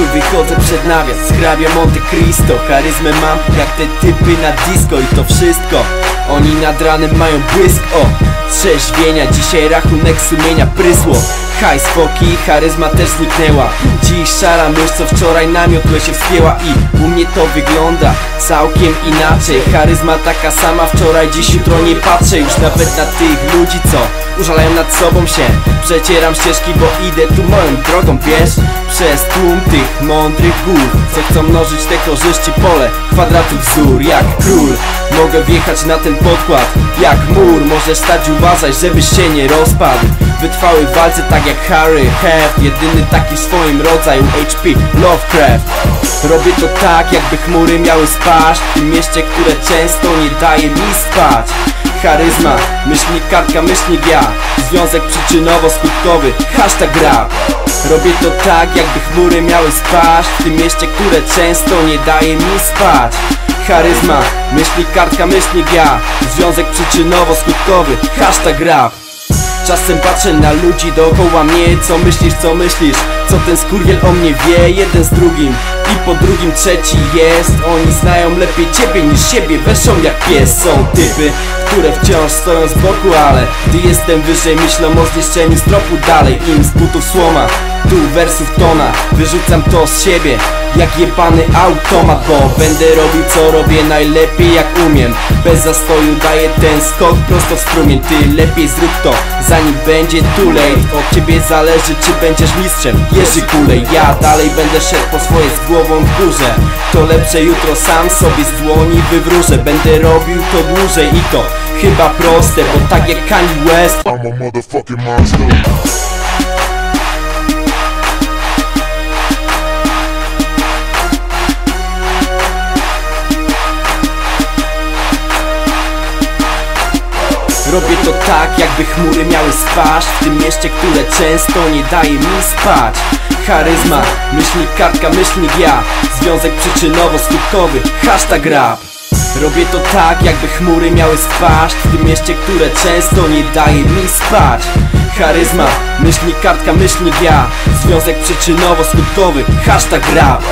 Wychodzę przed nawias, hrabia Monte Cristo Charyzmę mam jak te typy na disco I to wszystko, oni nad ranem mają błysk O, trzeźwienia, dzisiaj rachunek sumienia prysło. Haj, spokój, charyzma też zniknęła. Dziś szara myśl, co wczoraj namiotłe się wspięła. I u mnie to wygląda całkiem inaczej. Charyzma taka sama wczoraj, dziś jutro nie patrzę. Już nawet na tych ludzi, co użalają nad sobą się. Przecieram ścieżki, bo idę tu moją drogą, wiesz? Przez tłum tych mądrych gór Co chcą mnożyć te korzyści pole Kwadratu wzór jak król. Mogę wjechać na ten podkład Jak mur Możesz stać uważaj, żebyś się nie rozpadł. Wytrwały w walce tak jak Harry Heft Jedyny taki w swoim rodzaju HP Lovecraft. Robię to tak jakby chmury miały spaść W tym mieście, które często nie daje mi spać. Charyzma, myślnik kartka, myślnik ja. Związek przyczynowo-skutkowy, hashtag rap Robię to tak jakby chmury miały spaść. W tym mieście, które często nie daje mi spać. Charyzma, myślnik kartka, myślnik ja. Związek przyczynowo-skutkowy, hashtag rap. Czasem patrzę na ludzi dookoła mnie. Co myślisz, co myślisz? Co ten skurwiel o mnie wie? Jeden z drugim i po drugim trzeci jest. Oni znają lepiej ciebie niż siebie. Weszą jak pies. Są typy, które wciąż stoją z boku Ale gdy jestem wyżej myślą o zniszczeniu stropu dalej. Im z butów słoma tu wersów tona Wyrzucam to z siebie jak jebany automat Bo będę robił co robię najlepiej jak umiem. Bez zastoju daję ten skok prosto w strumień. Ty lepiej zrób to zanim będzie late. Od ciebie zależy czy będziesz mistrzem. Jerzy Kulej Ja dalej będę szedł po swoje z głową w górze. To lepsze jutro sam sobie z dłoni wywróżę. Będę robił to dłużej i to chyba proste Bo tak jak Kanye West. I'm a motherfucking monster. Robię to tak, jakby chmury miały spaść W tym mieście, które często nie daje mi spać. Charyzma, myślnik kartka, myślnik ja. Związek przyczynowo-skutkowy, hashtag rap. Robię to tak, jakby chmury miały spaść W tym mieście, które często nie daje mi spać. Charyzma, myślnik kartka, myślnik ja. Związek przyczynowo-skutkowy, hashtag rap